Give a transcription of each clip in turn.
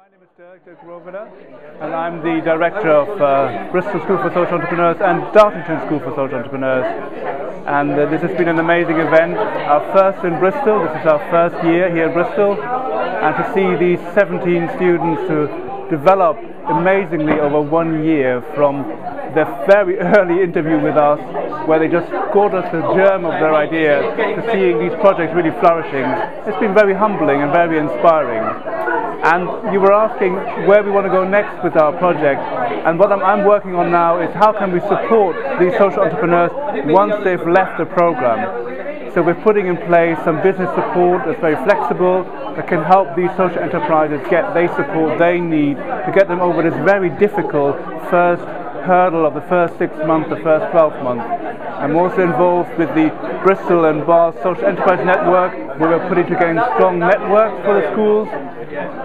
my name is Dirk, Roveda, and I'm the director of uh, Bristol School for Social Entrepreneurs and Dartington School for Social Entrepreneurs. And uh, this has been an amazing event, our first in Bristol. This is our first year here in Bristol, and to see these 17 students who develop amazingly over one year from their very early interview with us, where they just caught us the germ of their idea, to seeing these projects really flourishing. It's been very humbling and very inspiring. And you were asking where we want to go next with our project. And what I'm, I'm, working on now is how can we support these social entrepreneurs once they've left the program. So we're putting in place some business support that's very flexible, that can help these social enterprises get the support they need to get them over this very difficult first hurdle of the first six months, the first 12 months. I'm also involved with the Bristol and Bath Social Enterprise Network, where we're putting together strong networks for the schools.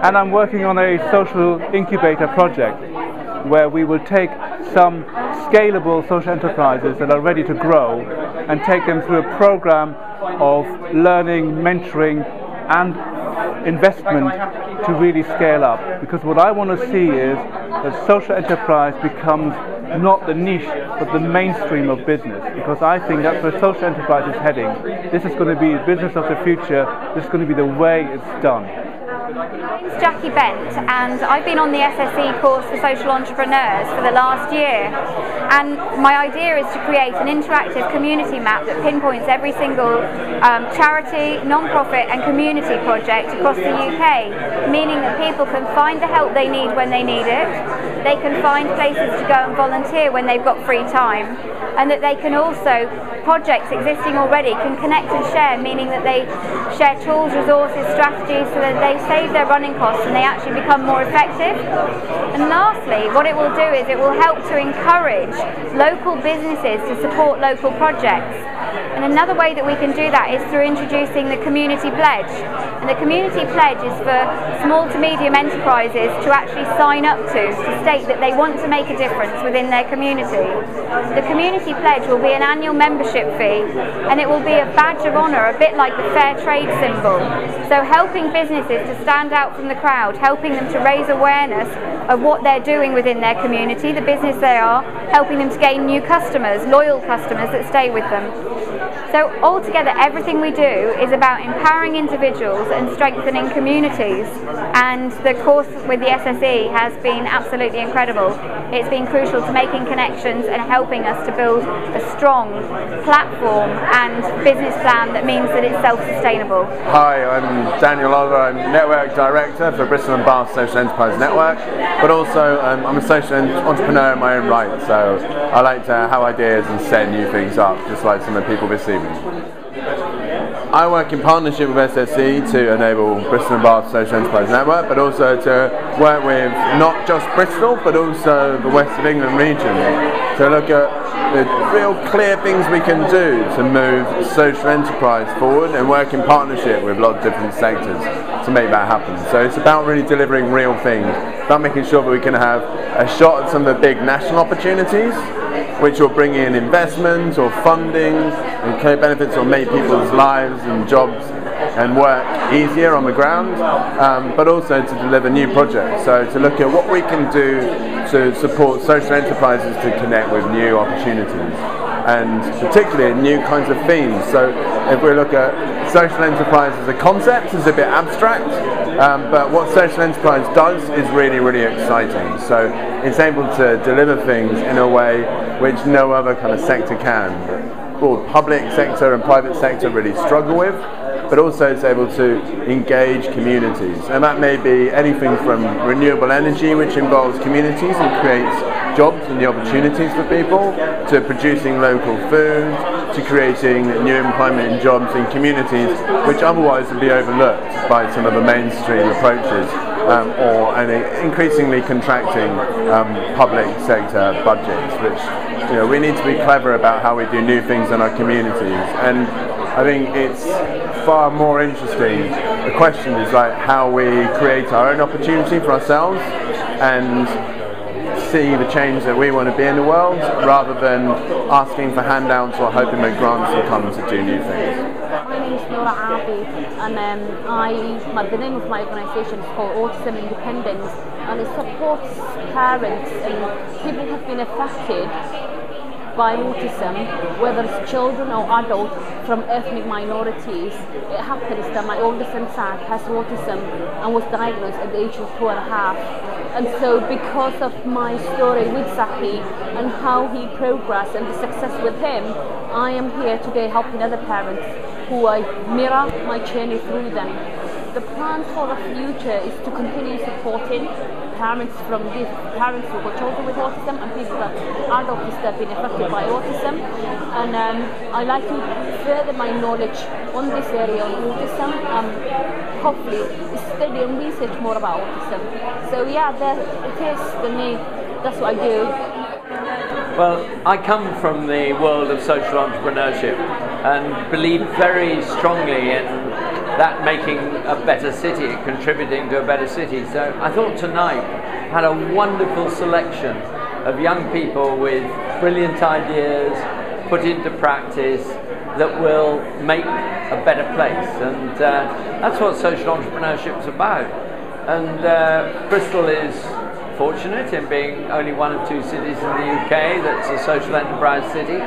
And I'm working on a social incubator project where we will take some scalable social enterprises that are ready to grow and take them through a program of learning, mentoring, and investment to really scale up. Because what I want to see is that social enterprise becomes not the niche but the mainstream of business because I think that's where social enterprise is heading. This is going to be business of the future, this is going to be the way it's done. My name's Jackie Bent and I've been on the SSE course for social entrepreneurs for the last year. And my idea is to create an interactive community map that pinpoints every single um, charity, non-profit and community project across the UK meaning that people can find the help they need when they need it, they can find places to go and volunteer when they've got free time. And that they can also, projects existing already can connect and share meaning that they share tools, resources, strategies so that they save their running costs and they actually become more effective. And lastly, what it will do is it will help to encourage local businesses to support local projects. And another way that we can do that is through introducing the Community Pledge. And the Community Pledge is for small to medium enterprises to actually sign up to, to state that they want to make a difference within their community. The Community Pledge will be an annual membership fee and it will be a badge of honour, a bit like the fair trade symbol. So helping businesses to stand out from the crowd, helping them to raise awareness of what they're doing within their community, the business they are, helping them to gain new customers, loyal customers that stay with them. So altogether, everything we do is about empowering individuals and strengthening communities. And the course with the SSE has been absolutely incredible. It's been crucial to making connections and helping us to build a strong platform and business plan that means that it's self-sustainable. Hi, I'm Daniel Oliver. I'm Network Director for Bristol and Bath Social Enterprise Network, but also um, I'm a social entrepreneur in my own right. So I like to have ideas and set new things up, just like some of the people this evening. I work in partnership with SSE to enable Bristol and Bath Social Enterprise Network, but also to work with not just Bristol, but also the West of England region to look at the real clear things we can do to move social enterprise forward and work in partnership with lots of different sectors to make that happen. So it's about really delivering real things, about making sure that we can have a shot at some of the big national opportunities which will bring in investment or funding and co-benefits will make people's lives and jobs and work easier on the ground, um, but also to deliver new projects. So to look at what we can do to support social enterprises to connect with new opportunities and particularly new kinds of themes. So if we look at social enterprise as a concept, it's a bit abstract, um, but what social enterprise does is really, really exciting. So it's able to deliver things in a way which no other kind of sector can. Both public sector and private sector really struggle with, but also it's able to engage communities. And that may be anything from renewable energy, which involves communities and creates jobs and the opportunities for people, to producing local food, to creating new employment and jobs in communities which otherwise would be overlooked by some of the mainstream approaches um, or an increasingly contracting um, public sector budgets, which you know we need to be clever about how we do new things in our communities. And I think it's far more interesting. The question is like how we create our own opportunity for ourselves and see the change that we want to be in the world rather than asking for handouts or hoping that grants will come to do new things. My name is Nora Abi, and um, I, my, the name of my organisation is called Autism Independence, and it supports parents and people who have been affected by autism, whether it's children or adults from ethnic minorities. It happens that my oldest son has autism and was diagnosed at the age of two and a half. And so because of my story with Zaki and how he progressed and the success with him, I am here today helping other parents who I mirror my journey through them. The plan for the future is to continue supporting parents from these parents who got children with autism and people that adults that have been affected by autism. And um, I like to further my knowledge on this area on autism. Um, hopefully, study and research more about autism. So yeah, there it is. The me. That's what I do. Well, I come from the world of social entrepreneurship and believe very strongly in that making a better city, contributing to a better city. So I thought tonight had a wonderful selection of young people with brilliant ideas put into practice that will make a better place. And uh, that's what social entrepreneurship is about. And uh, Bristol is fortunate in being only one of two cities in the UK that's a social enterprise city,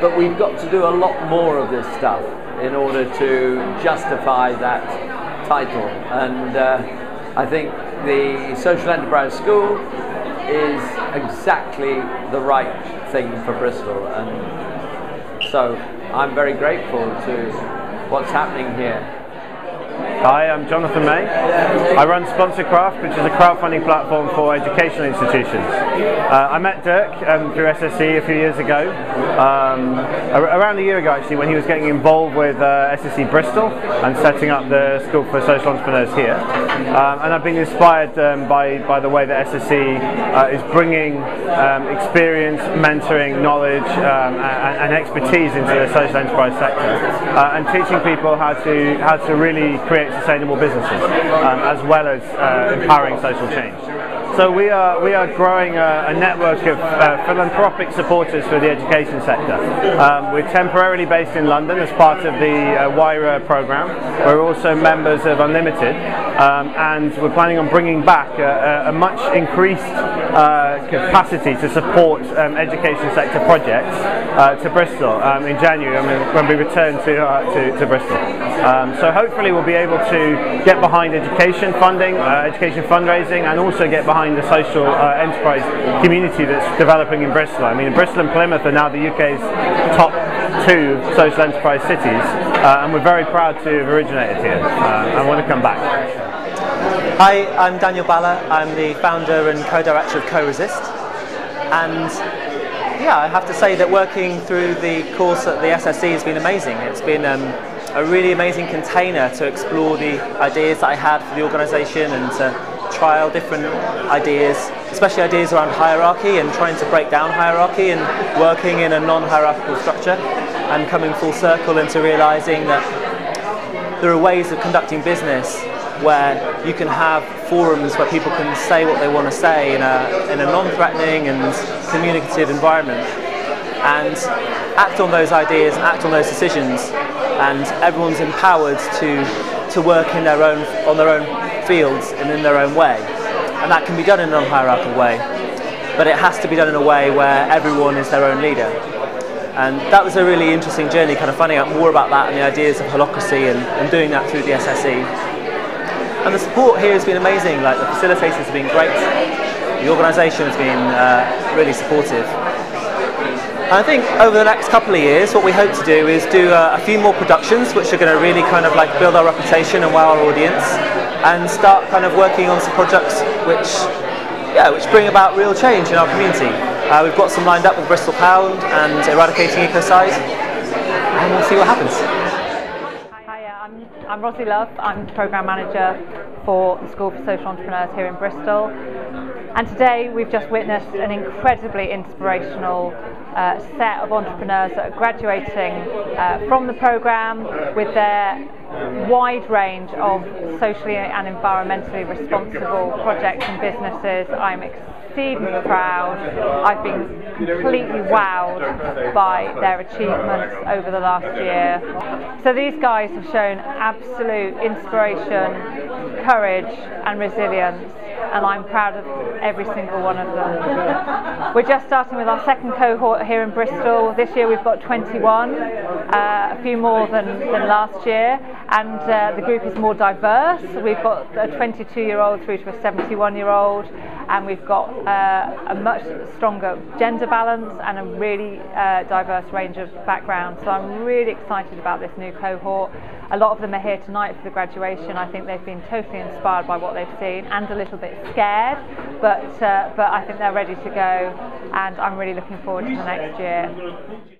but we've got to do a lot more of this stuff in order to justify that title. And uh, I think the Social Enterprise School is exactly the right thing for Bristol. And so I'm very grateful to what's happening here. Hi, I'm Jonathan May. I run SponsorCraft, which is a crowdfunding platform for educational institutions. Uh, I met Dirk um, through SSE a few years ago, um, around a year ago actually, when he was getting involved with uh, SSE Bristol and setting up the School for Social Entrepreneurs here. Um, and I've been inspired um, by, by the way that SSE uh, is bringing um, experience, mentoring, knowledge, um, and, and, expertise into the social enterprise sector, uh, and teaching people how to how to really create sustainable businesses, as well as uh, empowering social change. So we are we are growing a, a network of uh, philanthropic supporters for the education sector. Um, we're temporarily based in London as part of the uh, Wayra program. We're also members of Unlimited, um, and we're planning on bringing back a, a much increased uh, capacity to support um, education sector projects uh, to Bristol um, in January I mean, when we return to, uh, to, to, Bristol. Um, so hopefully we'll be able to get behind education funding, uh, education fundraising, and also get behind the social uh, enterprise community that's developing in Bristol. I mean, Bristol and Plymouth are now the UK's top two social enterprise cities, and we're very proud to have originated here. I want to come back. Hi, I'm Daniel Balla. I'm the founder and co-director of Co-Resist. And yeah, I have to say that working through the course at the SSE has been amazing. It's been um, a really amazing container to explore the ideas that I had for the organisation and to trial different ideas, especially ideas around hierarchy and trying to break down hierarchy and working in a non-hierarchical structure and coming full circle into realizing that there are ways of conducting business where you can have forums where people can say what they want to say in a, in a non-threatening and communicative environment and act on those ideas and act on those decisions and everyone's empowered to, to work in their own, on their own fields and in their own way. And that can be done in a non-hierarchical way, but it has to be done in a way where everyone is their own leader. And that was a really interesting journey, kind of finding out more about that and the ideas of holacracy and, and doing that through the SSE. And the support here has been amazing, like the facilitators have been great, the organisation has been uh, really supportive. And I think over the next couple of years, what we hope to do is do uh, a few more productions, which are going to really kind of like build our reputation and wow our audience and start kind of working on some projects which, yeah, which bring about real change in our community. Uh, we've got some lined up with Bristol Pound and Eradicating Ecocide, and we'll see what happens. I'm Rosie Love, I'm Programme Manager for the School for Social Entrepreneurs here in Bristol. And today we've just witnessed an incredibly inspirational uh, set of entrepreneurs that are graduating uh, from the programme with their wide range of socially and environmentally responsible projects and businesses. I'm exceedingly proud. I've been completely wowed by their achievements over the last year. So these guys have shown absolute inspiration, courage and resilience and I'm proud of every single one of them. We're just starting with our second cohort here in Bristol. This year we've got 21, uh, a few more than, than last year, and uh, the group is more diverse. We've got a 22 year old through to a 71 year old and we've got uh, a much stronger gender balance and a really uh, diverse range of backgrounds. So I'm really excited about this new cohort. A lot of them are here tonight for the graduation. I think they've been totally inspired by what they've seen and a little bit scared, but, uh, but I think they're ready to go and I'm really looking forward to the next year.